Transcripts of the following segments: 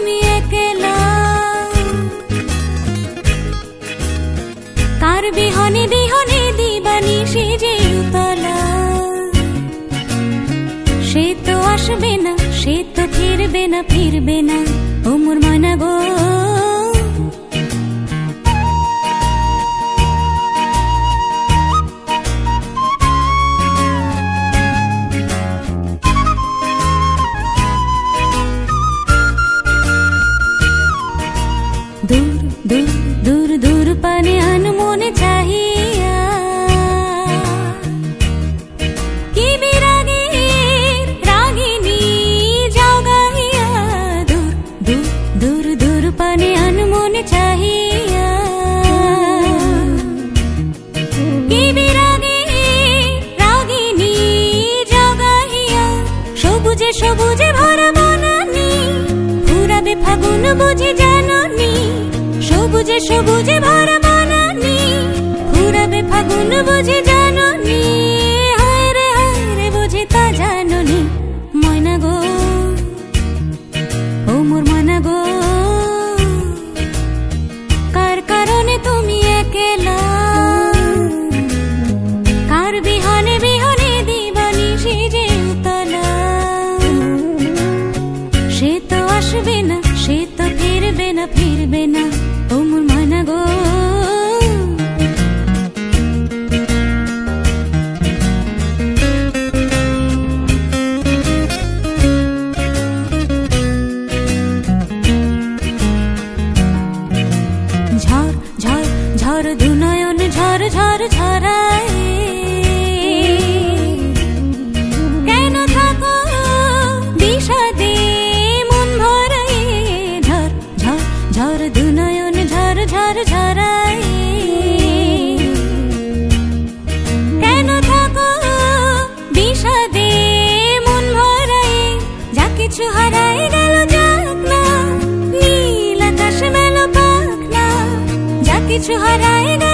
তুমি একেলা। কার বিহনে বিহনে দিবানি সে যে উতলা। সে তো আসবে না, সে তো ফিরবে না ফিরবে না ও মোর মনে গো। দূর দূর দূর দূর পানে আনমনে চাহিয়া। কি বিরাগের রাগিনী জগাইয়া দূর দূর দূর দূর পানে আনমনে চাহিয়া। কি বিরাগের রাগিনী জগাইয়া সবুজে সবুজে ভরা সবুজে সবুজে ভরা কিছু হারায় গেল যাক নীল আকাশ মেলো যা কিছু গেল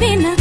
সে